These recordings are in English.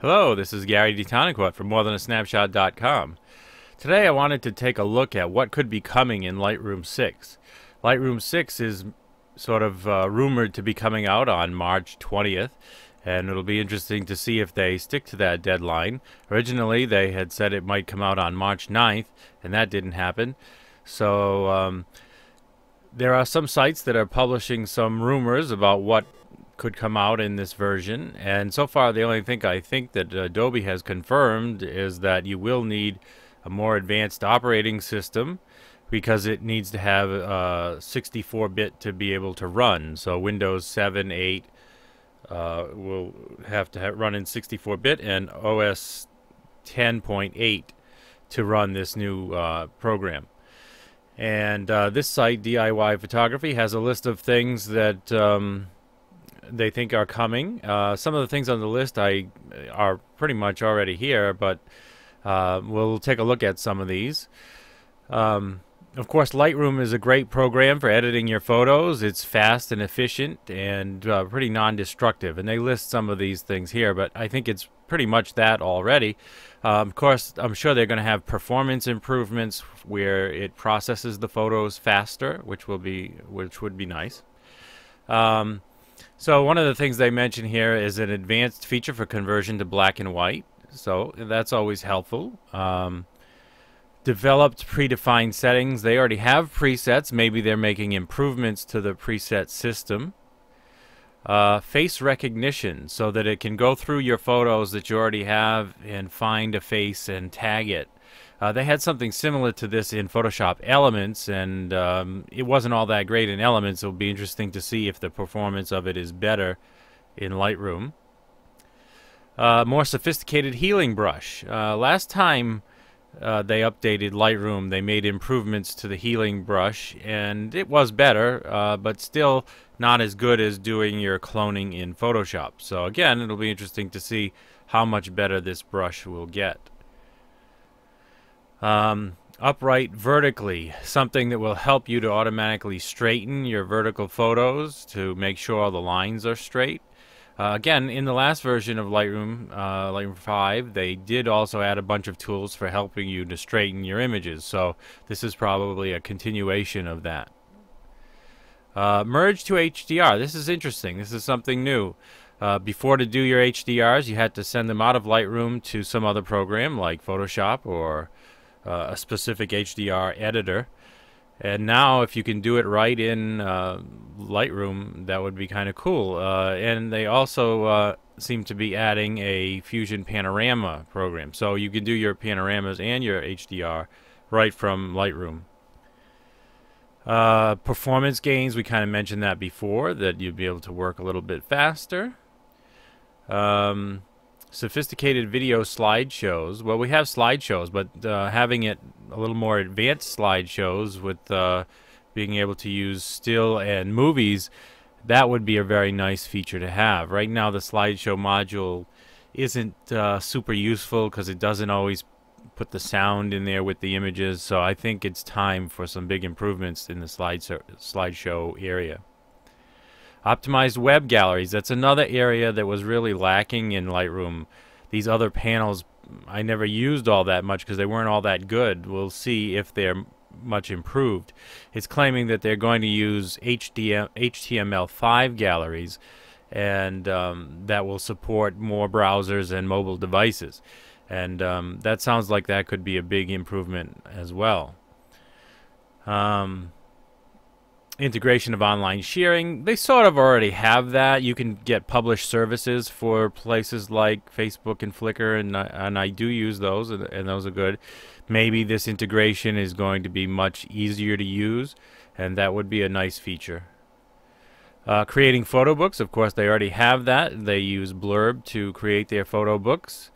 Hello, this is Gary DeTonicourt from MoreThanASnapshot.com. Today I wanted to take a look at what could be coming in Lightroom 6. Lightroom 6 is sort of uh, rumored to be coming out on March 20th, and it'll be interesting to see if they stick to that deadline. Originally, they had said it might come out on March 9th, and that didn't happen. So, um, there are some sites that are publishing some rumors about what could come out in this version. And so far, the only thing I think that Adobe has confirmed is that you will need a more advanced operating system because it needs to have a 64-bit to be able to run. So Windows 7, 8 uh, will have to have run in 64-bit and OS 10.8 to run this new uh, program. And uh, this site, DIY Photography, has a list of things that um, they think are coming. Uh, some of the things on the list I are pretty much already here, but uh, we'll take a look at some of these. Um, of course, Lightroom is a great program for editing your photos. It's fast and efficient and uh, pretty non-destructive. And they list some of these things here, but I think it's pretty much that already. Um, of course, I'm sure they're going to have performance improvements where it processes the photos faster, which will be which would be nice. Um, so one of the things they mention here is an advanced feature for conversion to black and white. So that's always helpful. Um, developed predefined settings. They already have presets. Maybe they're making improvements to the preset system. Uh, face recognition so that it can go through your photos that you already have and find a face and tag it. Uh, they had something similar to this in Photoshop Elements, and um, it wasn't all that great in Elements. It'll be interesting to see if the performance of it is better in Lightroom. Uh, more sophisticated healing brush. Uh, last time uh, they updated Lightroom, they made improvements to the healing brush, and it was better, uh, but still not as good as doing your cloning in Photoshop. So again, it'll be interesting to see how much better this brush will get. Um, upright vertically, something that will help you to automatically straighten your vertical photos to make sure all the lines are straight. Uh, again, in the last version of Lightroom, uh, Lightroom 5, they did also add a bunch of tools for helping you to straighten your images. So this is probably a continuation of that. Uh, merge to HDR. This is interesting. This is something new. Uh, before to do your HDRs, you had to send them out of Lightroom to some other program like Photoshop or uh, a specific HDR editor. And now, if you can do it right in uh, Lightroom, that would be kind of cool. Uh, and they also uh, seem to be adding a Fusion Panorama program. So you can do your panoramas and your HDR right from Lightroom. Uh, performance gains, we kind of mentioned that before, that you'd be able to work a little bit faster. Um, sophisticated video slideshows. Well, we have slideshows, but uh, having it a little more advanced slideshows with uh, being able to use still and movies, that would be a very nice feature to have. Right now, the slideshow module isn't uh, super useful because it doesn't always put the sound in there with the images. So I think it's time for some big improvements in the slide slideshow area. Optimized web galleries. That's another area that was really lacking in Lightroom. These other panels, I never used all that much because they weren't all that good. We'll see if they're much improved. It's claiming that they're going to use HDM, HTML5 galleries and um, that will support more browsers and mobile devices. And um, that sounds like that could be a big improvement as well. Um, integration of online sharing. They sort of already have that. You can get published services for places like Facebook and Flickr, and I, and I do use those, and, and those are good. Maybe this integration is going to be much easier to use, and that would be a nice feature. Uh, creating photo books, of course, they already have that. They use Blurb to create their photo books,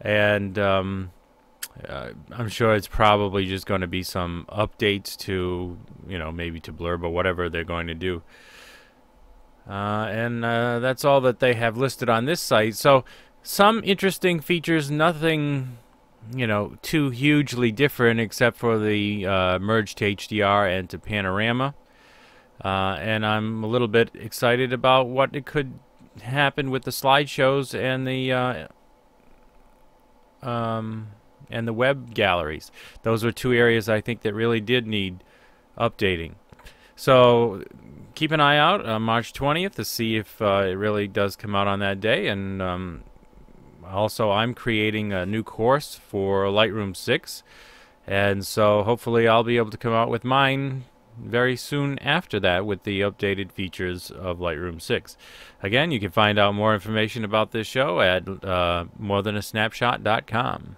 and um, uh, I'm sure it's probably just going to be some updates to, you know, maybe to Blurb or whatever they're going to do. Uh, and uh, that's all that they have listed on this site. So some interesting features, nothing, you know, too hugely different except for the uh, merge to HDR and to panorama. Uh, and I'm a little bit excited about what it could happen with the slideshows and the uh, um, and the web galleries. Those are two areas I think that really did need updating. So keep an eye out on March 20th to see if uh, it really does come out on that day. And um, also, I'm creating a new course for Lightroom 6. And so hopefully I'll be able to come out with mine very soon after that with the updated features of Lightroom 6. Again, you can find out more information about this show at uh, morethanasnapshot.com.